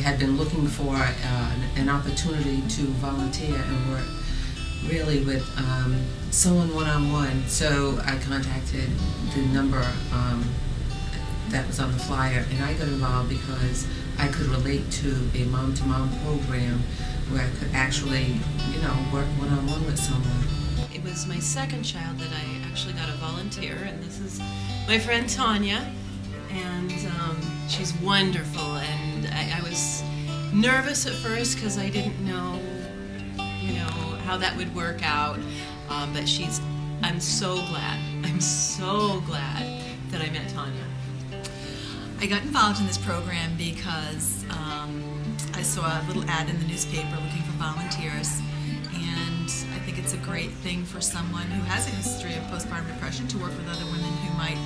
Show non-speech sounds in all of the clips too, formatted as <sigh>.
had been looking for uh, an opportunity to volunteer and work really with um, someone one-on-one. So I contacted the number um, that was on the flyer, and I got involved because I could relate to a mom-to-mom program where I could actually, you know, work one-on-one with someone. It was my second child that I actually got a volunteer, and this is my friend Tanya, and um, she's wonderful. And I, I was nervous at first because I didn't know, you know, how that would work out. Um, but she's, I'm so glad, I'm so glad that I met Tanya. I got involved in this program because um, I saw a little ad in the newspaper looking for volunteers. And I think it's a great thing for someone who has a history of postpartum depression to work with other women who might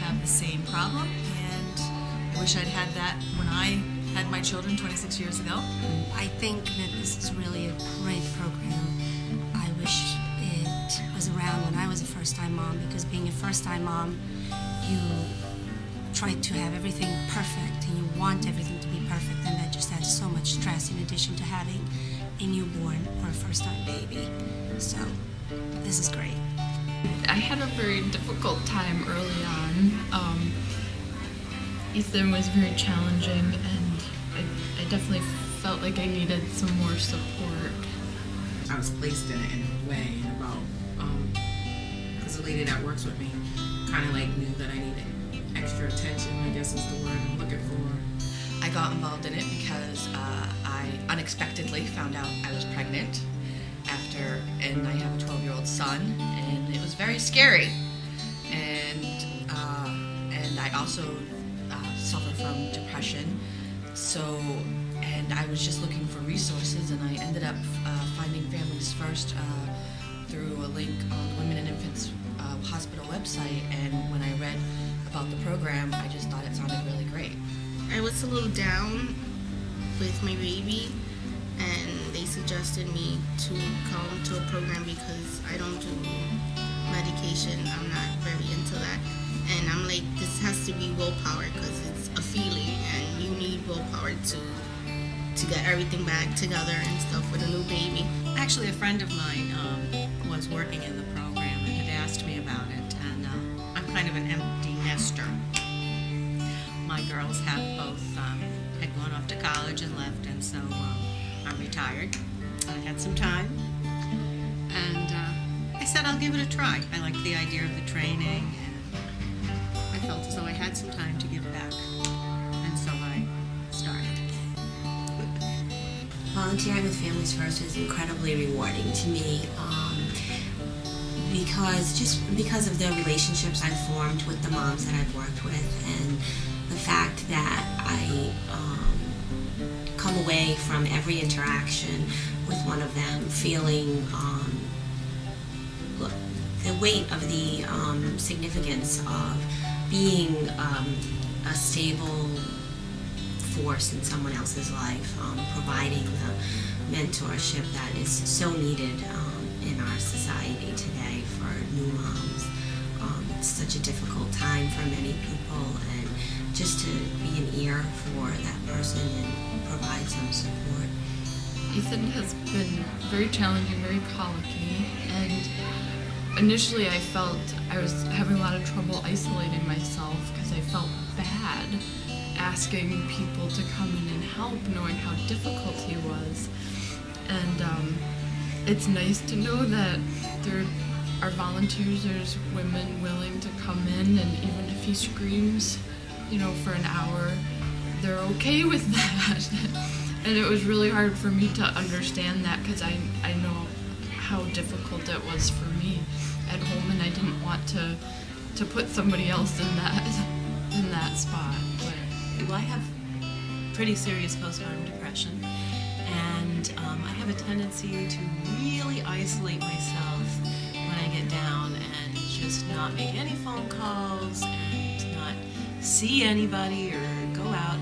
have the same problem. And I wish I'd had that when I had my children 26 years ago. I think that this is really a great program. I wish it was around when I was a first time mom because being a first time mom, you try to have everything perfect and you want everything to be perfect, and that just adds so much stress in addition to having a newborn or a first time baby. So, this is great. I had a very difficult time early on. Um, Ethan was very challenging, and I, I definitely felt like I needed some more support. I was placed in it in a way, in about, because um, the lady that works with me kind of like knew that I needed extra attention, I guess is the word I'm looking for. I got involved in it because uh, I unexpectedly found out I was pregnant after, and I have a 12 year old son, and it was very scary. And, uh, and I also uh, suffer from depression. So, and I was just looking for resources, and I ended up uh, finding Families First uh, through a link on the Women and Infants uh, Hospital website. And when I read about the program, I just thought it sounded really great. I was a little down with my baby, and they suggested me to come to a program because I don't do medication. I'm not very into that. And I'm like, this has to be willpower because it's a feeling, willpower to to get everything back together and stuff with a new baby. Actually, a friend of mine um, was working in the program and had asked me about it, and uh, I'm kind of an empty nester. My girls have both um, had gone off to college and left, and so um, I'm retired. I had some time, and uh, I said I'll give it a try. I liked the idea of the training, and I felt as though I had some time to give Volunteering with Families First is incredibly rewarding to me. Um, because just because of the relationships I've formed with the moms that I've worked with, and the fact that I um, come away from every interaction with one of them feeling um, the weight of the um, significance of being um, a stable force in someone else's life, um, providing the mentorship that is so needed um, in our society today for new moms. Um, it's such a difficult time for many people, and just to be an ear for that person and provide some support. Ethan has been very challenging, very colicky, and initially I felt I was having a lot of trouble isolating myself because I felt bad asking people to come in and help, knowing how difficult he was. And um, it's nice to know that there are volunteers, there's women willing to come in, and even if he screams, you know, for an hour, they're okay with <laughs> that. and it was really hard for me to understand that because I, I know how difficult it was for me at home, and I didn't want to to put somebody else in that in that spot. Well, I have pretty serious postpartum depression, and um, I have a tendency to really isolate myself when I get down and just not make any phone calls and not see anybody or go out.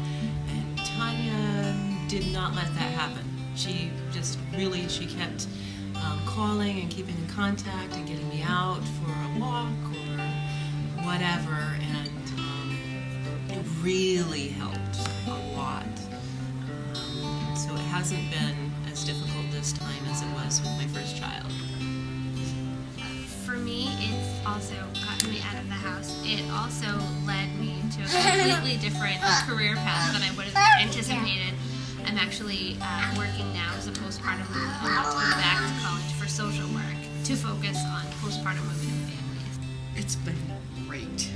And Tanya did not let that happen. She just really, she kept um, calling and keeping in contact and getting me out for a walk or whatever, and really helped a lot. Um, so it hasn't been as difficult this time as it was with my first child. For me, it's also gotten me out of the house. It also led me to a completely <laughs> different career path than I would have anticipated. I'm actually uh, working now as a postpartum mom. I'm about to go back to college for social work to focus on postpartum women and families. It's been great.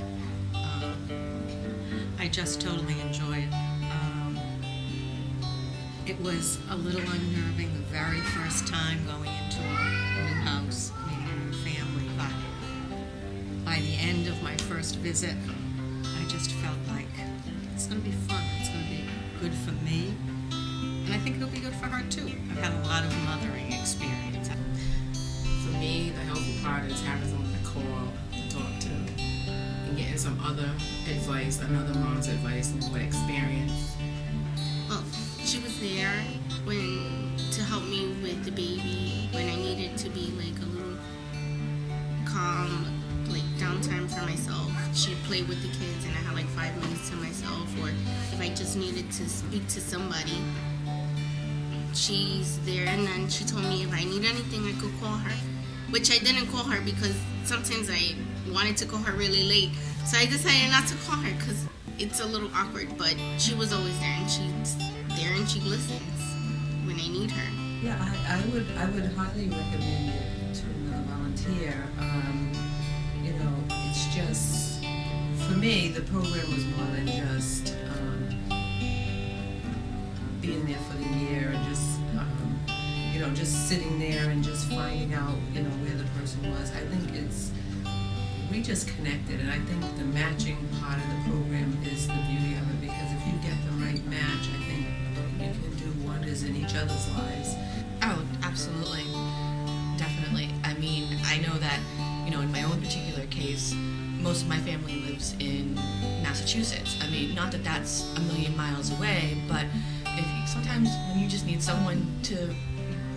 I just totally enjoy it. Um, it was a little unnerving the very first time going into a new house, meeting a new family, but by the end of my first visit, I just felt like it's going to be fun. It's going to be good for me, and I think it'll be good for her too. I've had a lot of mothering experience. For me, the helpful part is having someone to call, getting some other advice, another mom's advice with experience. Well, she was there when to help me with the baby when I needed to be like a little calm, like downtime for myself. She'd play with the kids and I had like five minutes to myself, or if I just needed to speak to somebody, she's there. And then she told me if I need anything, I could call her, which I didn't call her because sometimes I wanted to call her really late. So I decided not to call her because it's a little awkward, but she was always there and she's there and she listens when I need her. Yeah, I, I would I would highly recommend it to a volunteer. Um, you know, it's just for me the program was more than just um, being there for the year and just um, you know just sitting there and just finding out you know where the person was. I think it's we just connected, and I think the matching part of the program is the beauty of it because if you get the right match, I think you can do wonders in each other's lives. Oh, absolutely. Definitely. I mean, I know that, you know, in my own particular case, most of my family lives in Massachusetts. I mean, not that that's a million miles away, but if you, sometimes when you just need someone to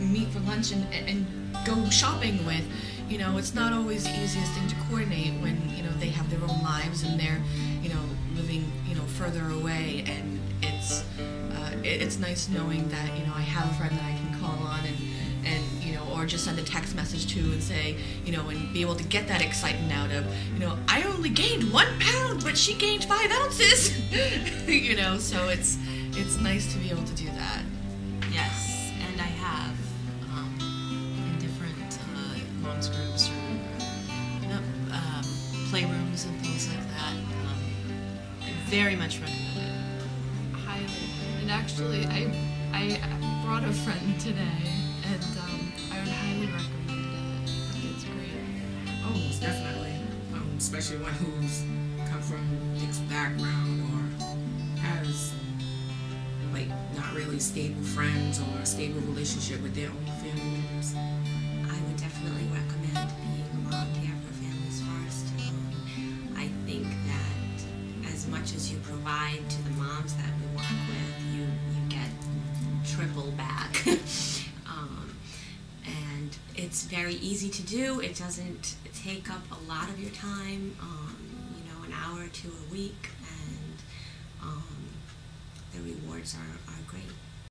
meet for lunch and, and go shopping with, you know, it's not always the easiest thing to coordinate when, you know, they have their own lives and they're, you know, living, you know, further away. And it's uh, it's nice knowing that you know I have a friend that I can call on and and you know or just send a text message to and say you know and be able to get that excitement out of you know I only gained one pound but she gained five ounces. <laughs> You know so it's it's nice to be able to do that groups or you know, um, playrooms and things like that. Um, I very much recommend it. highly. And actually, I I brought a friend today, and um, I would highly recommend it. I think it's great. Oh, most definitely. Um, especially one who's come from mixed background or has like not really stable friends or a stable relationship with their own family members. <laughs> um, and it's very easy to do. It doesn't take up a lot of your time, um, you know, an hour or two a week, and um, the rewards are, are great.